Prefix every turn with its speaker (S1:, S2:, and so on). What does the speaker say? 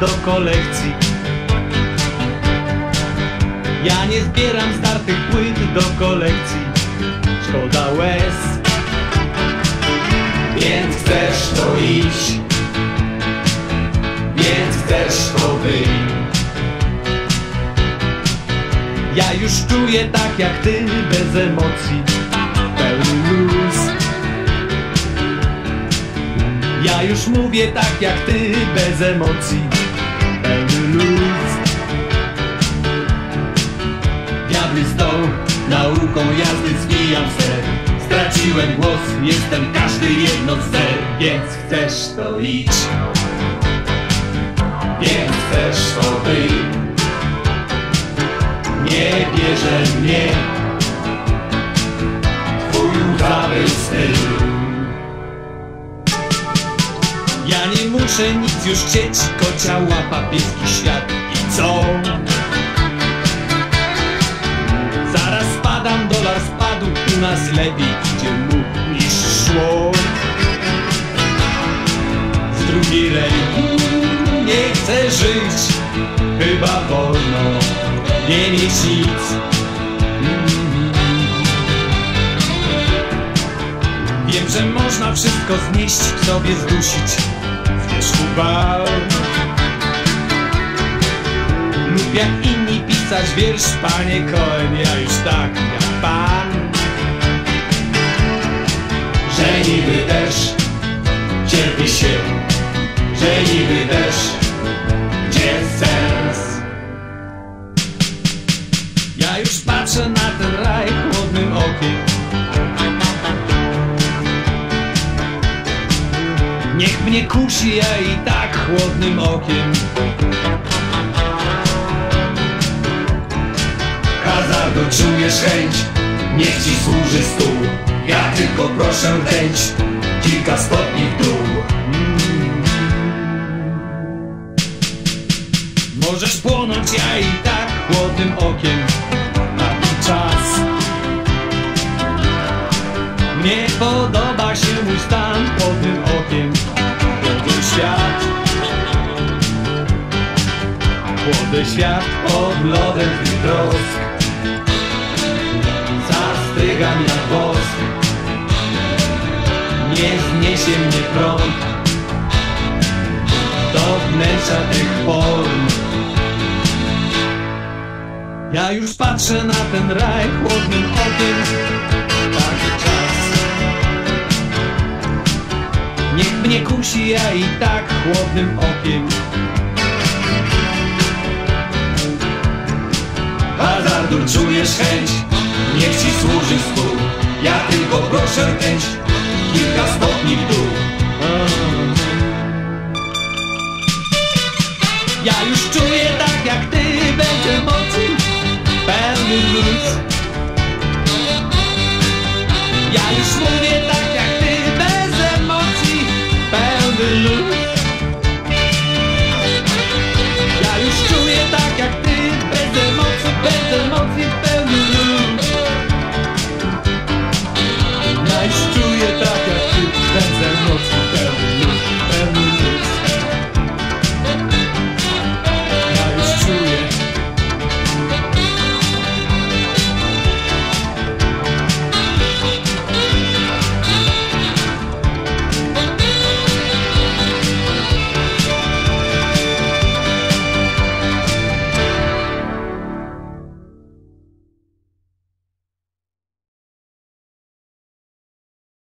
S1: do kolekcji. Ja nie zbieram startych płyt do kolekcji. Szkoda łez.
S2: Więc chcesz to iść. Więc chcesz to wyjść.
S1: Ja już czuję tak jak ty, bez emocji. Pełny luz. Ja już mówię tak jak ty, bez emocji nauką jazdy zwijam ser Straciłem głos, jestem każdy jedno z zer. Więc chcesz to idź.
S2: Więc chcesz to wyjść Nie bierze mnie. Twój łzawy styl.
S1: Ja nie muszę nic już chcieć, kocia łapa świat. I co? U nas lepiej idzie mu niż szło Z drugiej ręki nie chcę żyć, chyba wolno nie mieć nic. Wiem, że można wszystko znieść, sobie zdusić w wierzchu bal. Lub jak inni pisać wiersz, panie Cohen, ja już tak jak pan
S2: Niby też cierpi się. Że niby też gdzie sens?
S1: Ja już patrzę na ten raj chłodnym okiem. Niech mnie kusi, ja i tak chłodnym okiem.
S2: Hazardu czujesz chęć? Niech ci służy stół Ja tylko proszę rtęć Kilka stopni w dół.
S1: Możesz płonąć, ja i tak chłodnym okiem na ten czas. Mnie podoba się mój stan chłodnym okiem Chłodny świat. Chłodny świat
S2: Pod lodem tych trosk Zastygam jak wosk Nie zniesie mnie prąd Do wnętrza tych form.
S1: Ja już patrzę na ten raj chłodnym okiem. Taki czas. Niech mnie kusi, ja i tak chłodnym okiem.
S2: Hazardu czujesz chęć Niech ci służy stół. Ja tylko proszę rtęć Kilka stopni w dół.
S1: Ja już czuję tak jak ty, bez emocji Pełny